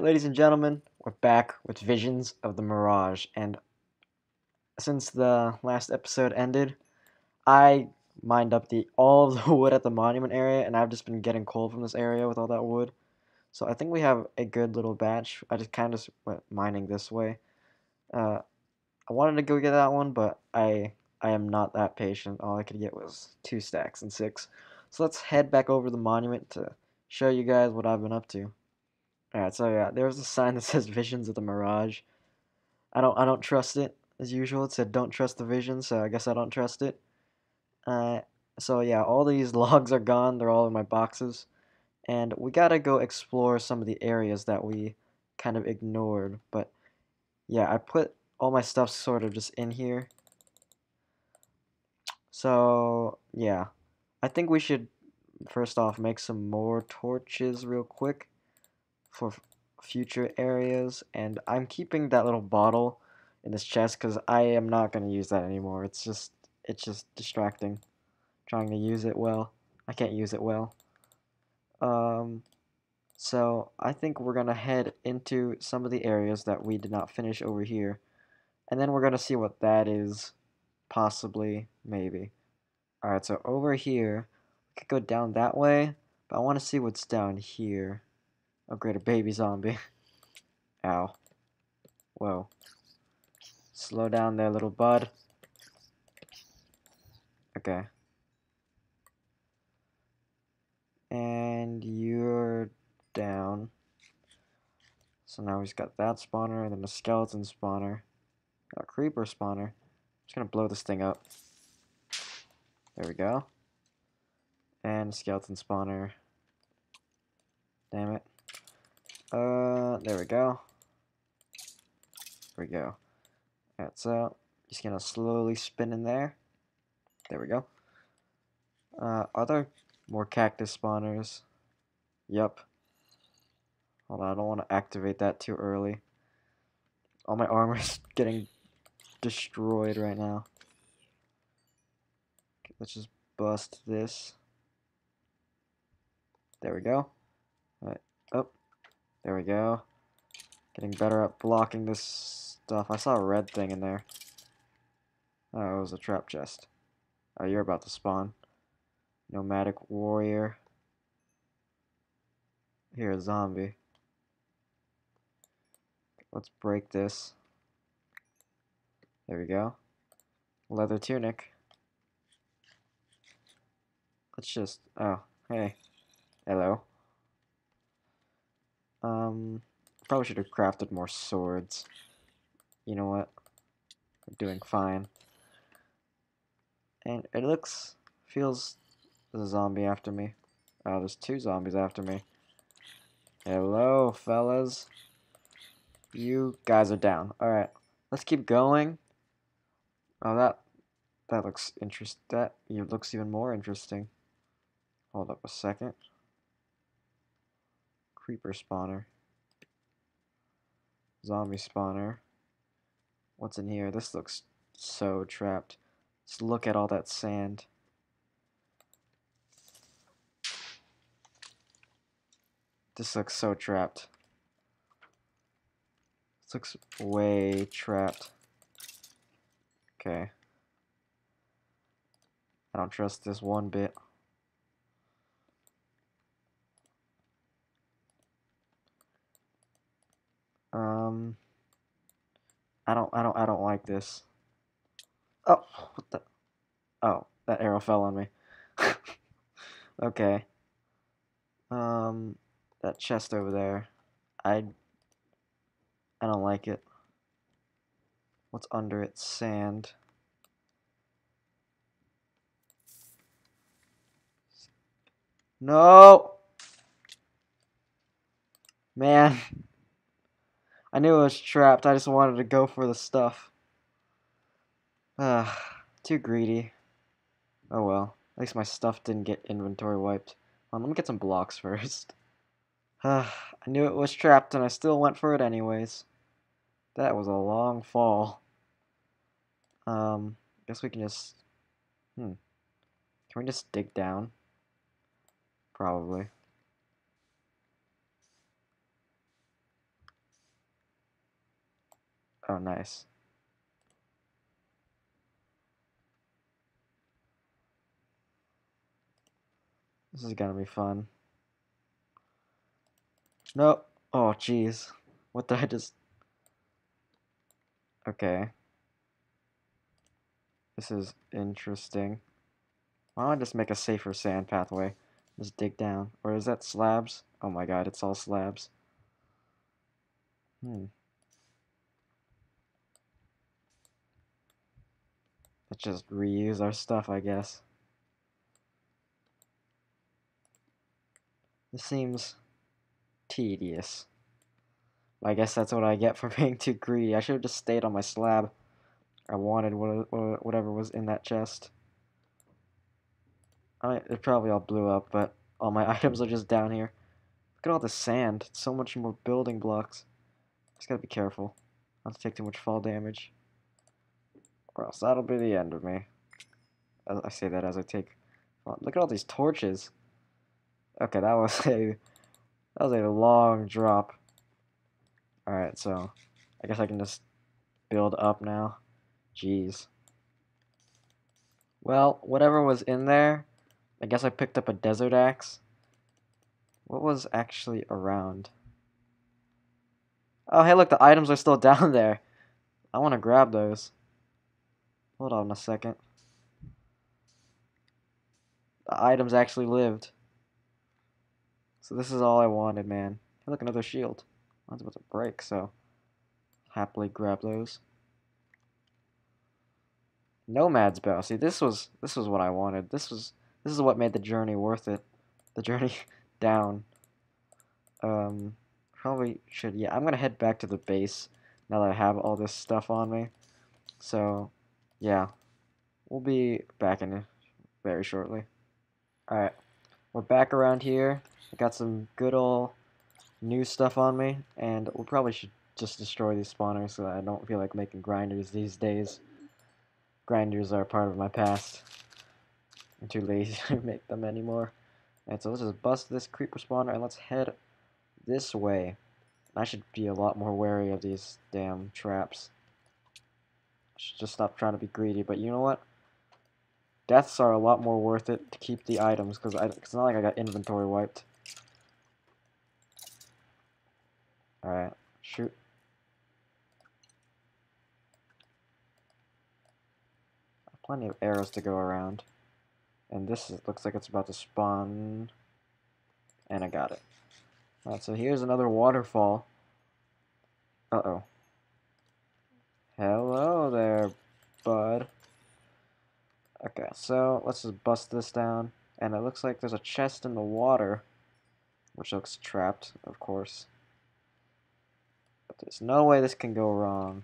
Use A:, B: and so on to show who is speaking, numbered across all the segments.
A: Alright, ladies and gentlemen, we're back with Visions of the Mirage, and since the last episode ended, I mined up the all of the wood at the monument area, and I've just been getting coal from this area with all that wood. So I think we have a good little batch. I just kind of went mining this way. Uh, I wanted to go get that one, but I I am not that patient. All I could get was two stacks and six. So let's head back over the monument to show you guys what I've been up to. Alright, so yeah, there was a sign that says Visions of the Mirage. I don't I don't trust it as usual. It said don't trust the vision, so I guess I don't trust it. Uh, so yeah, all these logs are gone. They're all in my boxes, and we gotta go explore some of the areas that we kind of ignored. But yeah, I put all my stuff sort of just in here. So yeah, I think we should first off make some more torches real quick for future areas and I'm keeping that little bottle in this chest because I am not going to use that anymore. It's just it's just distracting trying to use it well. I can't use it well. Um so I think we're gonna head into some of the areas that we did not finish over here and then we're gonna see what that is possibly maybe. Alright so over here we could go down that way but I want to see what's down here Great, a baby zombie. Ow. Whoa. Slow down there, little bud. Okay. And you're down. So now we've got that spawner, and then a skeleton spawner. A creeper spawner. Just gonna blow this thing up. There we go. And skeleton spawner. Damn it. Uh, there we go. There we go. That's out. Just gonna slowly spin in there. There we go. Uh, are there more cactus spawners? Yep. Hold on, I don't want to activate that too early. All my armor's getting destroyed right now. Okay, let's just bust this. There we go. There we go. Getting better at blocking this stuff. I saw a red thing in there. Oh, it was a trap chest. Oh, you're about to spawn. Nomadic warrior. Here, a zombie. Let's break this. There we go. Leather tunic. Let's just... Oh, hey. Hello. Um, probably should have crafted more swords. You know what? I'm doing fine. And it looks, feels, there's a zombie after me. Oh, there's two zombies after me. Hello, fellas. You guys are down. Alright, let's keep going. Oh, that, that looks interest. That looks even more interesting. Hold up a second creeper spawner. Zombie spawner. What's in here? This looks so trapped. Just look at all that sand. This looks so trapped. This looks way trapped. Okay. I don't trust this one bit. Um, I don't, I don't, I don't like this. Oh, what the? Oh, that arrow fell on me. okay. Um, that chest over there. I, I don't like it. What's under it? Sand. No! Man. I knew I was trapped. I just wanted to go for the stuff. Ah, too greedy. Oh well. At least my stuff didn't get inventory wiped. On, let me get some blocks first. Ah, I knew it was trapped and I still went for it anyways. That was a long fall. Um, guess we can just... Hmm. Can we just dig down? Probably. Oh, nice. This is gonna be fun. No. Oh, jeez. What did I just... Okay. This is interesting. Why don't I just make a safer sand pathway? Just dig down. Or is that slabs? Oh my god, it's all slabs. Hmm. Let's just reuse our stuff, I guess. This seems tedious. I guess that's what I get for being too greedy. I should have just stayed on my slab. I wanted whatever was in that chest. I mean, it probably all blew up, but all my items are just down here. Look at all the sand. So much more building blocks. Just gotta be careful. Not to take too much fall damage. Or else that'll be the end of me. I say that as I take... Oh, look at all these torches. Okay, that was a... That was a long drop. Alright, so... I guess I can just build up now. Jeez. Well, whatever was in there, I guess I picked up a desert axe. What was actually around? Oh, hey, look, the items are still down there. I want to grab those. Hold on a second. The items actually lived. So this is all I wanted, man. Hey, look, another shield. Mine's about to break, so happily grab those. Nomad's bow. See, this was this was what I wanted. This was this is what made the journey worth it. The journey down. Um, probably should. Yeah, I'm gonna head back to the base now that I have all this stuff on me. So, yeah, we'll be back in very shortly. All right, we're back around here. I got some good old new stuff on me, and we probably should just destroy these spawners so I don't feel like making grinders these days. Grinders are part of my past. I'm too lazy to make them anymore. And so let's just bust this creeper spawner and let's head this way. I should be a lot more wary of these damn traps. Should just stop trying to be greedy, but you know what? Deaths are a lot more worth it to keep the items, because it's not like I got inventory wiped. Alright, shoot. Plenty of arrows to go around. And this is, looks like it's about to spawn. And I got it. Alright, so here's another waterfall. Uh-oh. Hello there, bud. Okay, so let's just bust this down. And it looks like there's a chest in the water. Which looks trapped, of course. But there's no way this can go wrong.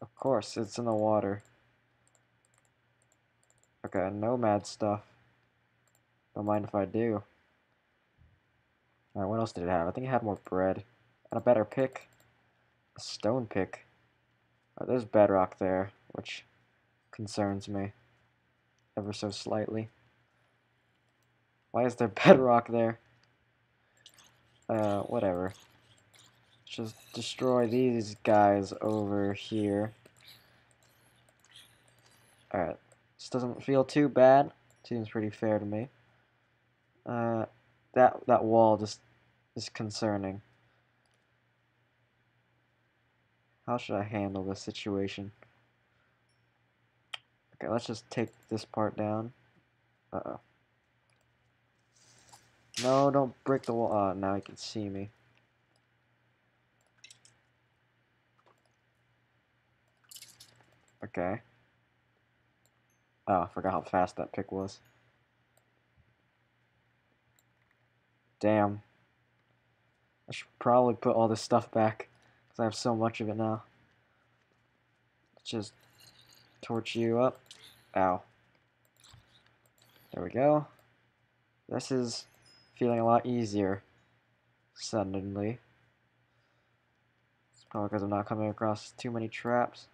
A: Of course, it's in the water. Okay, nomad stuff. Don't mind if I do. Alright, what else did it have? I think it had more bread. And a better pick. A stone pick. Oh, there's bedrock there, which concerns me. Ever so slightly. Why is there bedrock there? Uh, whatever. Just destroy these guys over here. Alright, this doesn't feel too bad. Seems pretty fair to me. Uh, that that wall just is concerning. How should I handle this situation? Okay, let's just take this part down. Uh-oh. No, don't break the wall. Oh, now you can see me. Okay. Oh, I forgot how fast that pick was. Damn. I should probably put all this stuff back, because I have so much of it now. Just torch you up. Ow. There we go. This is feeling a lot easier, suddenly. It's probably because I'm not coming across too many traps.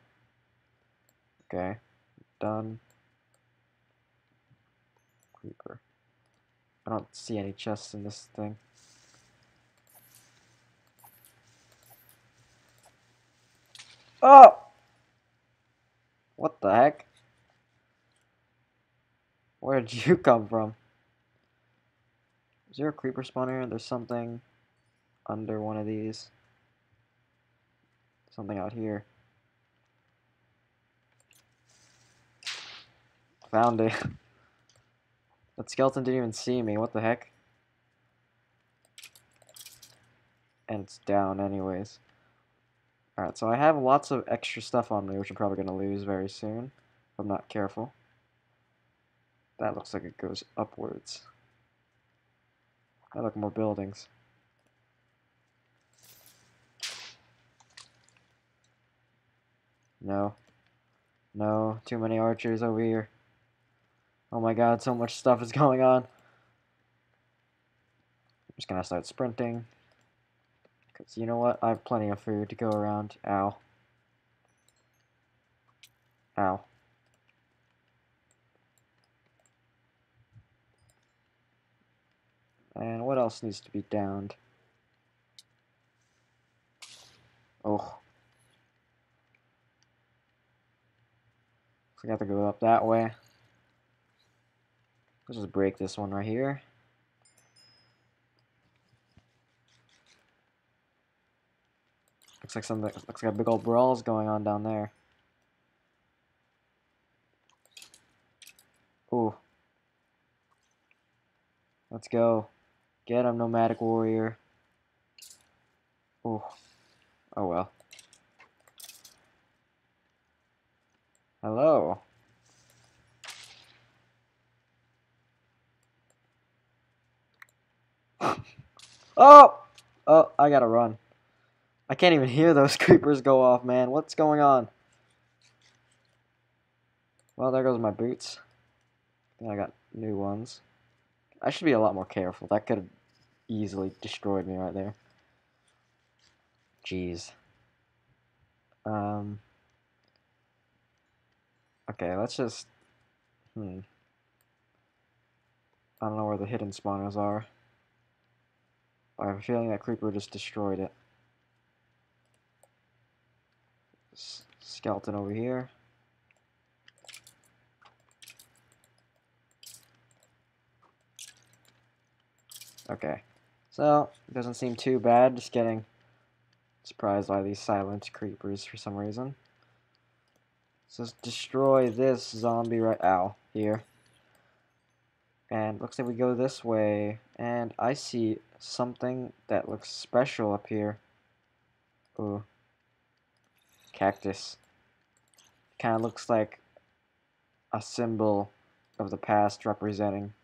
A: Okay, done. Creeper. I don't see any chests in this thing. Oh! What the heck? Where did you come from? Is there a creeper spawner? There's something under one of these. Something out here. Found it. that skeleton didn't even see me. What the heck? And it's down anyways. Alright, so I have lots of extra stuff on me, which I'm probably going to lose very soon, if I'm not careful. That looks like it goes upwards. I look more buildings. No. No, too many archers over here. Oh my god, so much stuff is going on. I'm just gonna start sprinting. Because you know what? I have plenty of food to go around. Ow. Ow. And what else needs to be downed? Oh. Like I have to go up that way. Let's just break this one right here. Looks like something looks like a big old brawl's going on down there. Ooh. Let's go. Get him, nomadic warrior. Ooh. Oh well. Hello. oh! Oh, I gotta run. I can't even hear those creepers go off, man. What's going on? Well, there goes my boots. I got new ones. I should be a lot more careful. That could have easily destroyed me right there. Jeez. Um. Okay, let's just... Hmm. I don't know where the hidden spawners are. I have a feeling that creeper just destroyed it. Skeleton over here. Okay, so it doesn't seem too bad, just getting surprised by these silent creepers for some reason. So let's destroy this zombie right out here. And looks like we go this way, and I see something that looks special up here. Ooh. Cactus. Kind of looks like a symbol of the past representing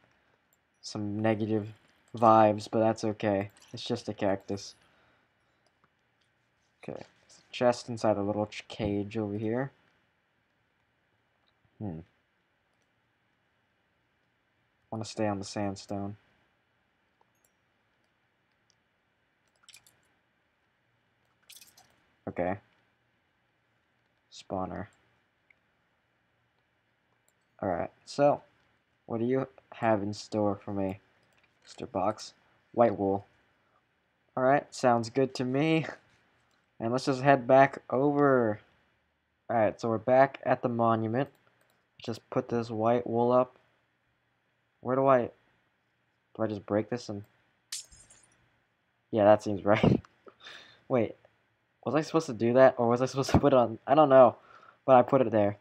A: some negative vibes, but that's okay. It's just a cactus. Okay, chest inside a little cage over here. Hmm. want to stay on the sandstone. Okay spawner. Alright, so, what do you have in store for me, Mr. Box? White wool. Alright, sounds good to me. And let's just head back over. Alright, so we're back at the monument. Just put this white wool up. Where do I... Do I just break this and... Yeah, that seems right. Wait, was I supposed to do that, or was I supposed to put it on? I don't know, but I put it there.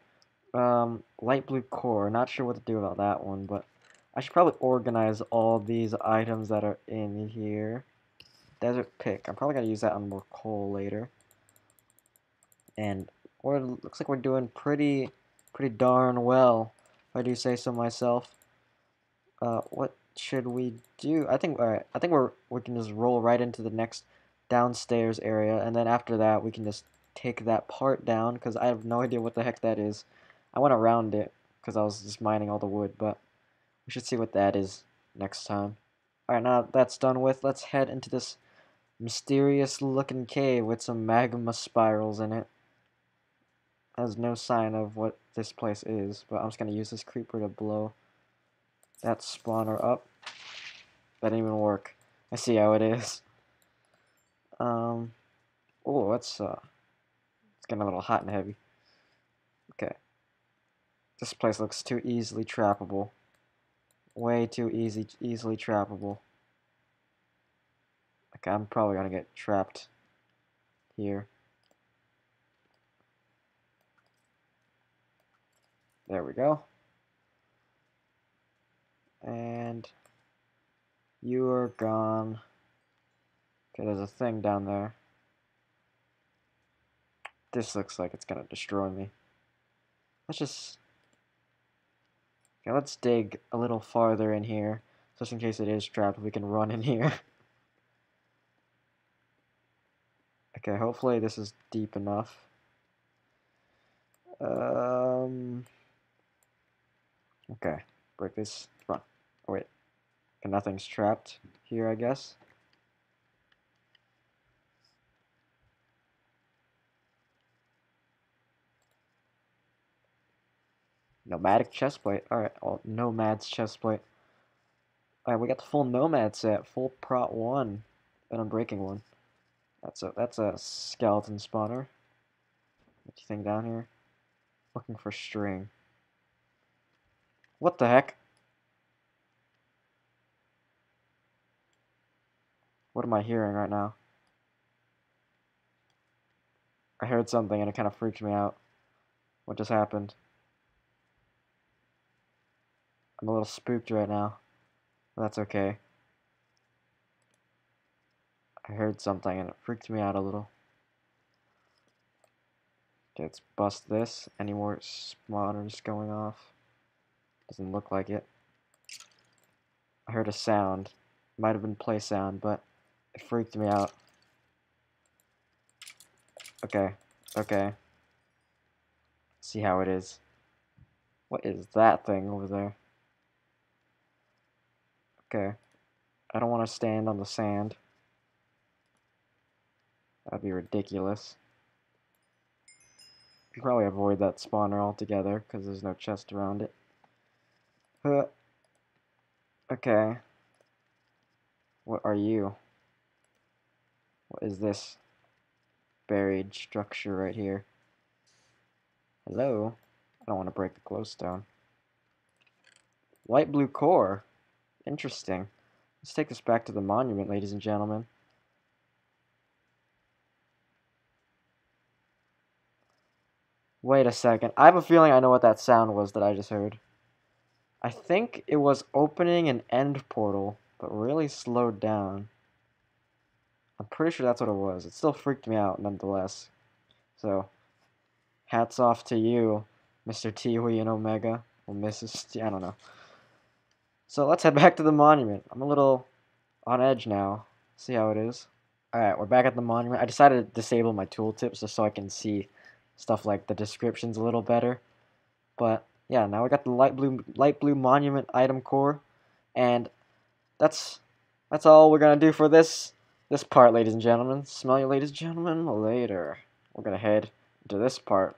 A: Um, light blue core. Not sure what to do about that one, but I should probably organize all these items that are in here. Desert pick. I'm probably gonna use that on more coal later. And or looks like we're doing pretty, pretty darn well, if I do say so myself. Uh, what should we do? I think. All right. I think we're we can just roll right into the next downstairs area, and then after that we can just take that part down, because I have no idea what the heck that is. I went around it, because I was just mining all the wood, but we should see what that is next time. Alright, now that's done with, let's head into this mysterious looking cave with some magma spirals in it. Has no sign of what this place is, but I'm just going to use this creeper to blow that spawner up. That didn't even work. I see how it is. Um, oh, let's uh, It's getting a little hot and heavy. Okay. This place looks too easily trappable. Way too easy, easily trappable. Okay, I'm probably gonna get trapped here. There we go. And you're gone. Okay, there's a thing down there. This looks like it's gonna destroy me. Let's just... Okay, let's dig a little farther in here. Just in case it is trapped, we can run in here. okay, hopefully this is deep enough. Um... Okay, break this. Run. Oh, wait. Okay, nothing's trapped here, I guess. Nomadic chestplate. Alright, well, Nomad's chestplate. Alright, we got the full Nomad set, full Prot 1, an Unbreaking one. That's a that's a skeleton spawner. Anything down here? Looking for string. What the heck? What am I hearing right now? I heard something and it kind of freaked me out. What just happened? I'm a little spooked right now. That's okay. I heard something and it freaked me out a little. Okay, let's bust this. Any more spawners going off? Doesn't look like it. I heard a sound. Might have been play sound, but it freaked me out. Okay, okay. See how it is. What is that thing over there? Okay. I don't want to stand on the sand. That'd be ridiculous. You probably avoid that spawner altogether, because there's no chest around it. Uh, okay. What are you? What is this buried structure right here? Hello? I don't want to break the glowstone. Light blue core. Interesting. Let's take this back to the monument, ladies and gentlemen. Wait a second. I have a feeling I know what that sound was that I just heard. I think it was opening an end portal, but really slowed down. I'm pretty sure that's what it was. It still freaked me out, nonetheless. So, hats off to you, Mr. Tee. and Omega. Or Mrs. Tee. I don't know. So let's head back to the monument. I'm a little on edge now. See how it is. Alright, we're back at the monument. I decided to disable my tooltips just so I can see stuff like the descriptions a little better. But yeah, now we got the light blue light blue monument item core. And that's that's all we're gonna do for this this part, ladies and gentlemen. Smell you ladies and gentlemen later. We're gonna head to this part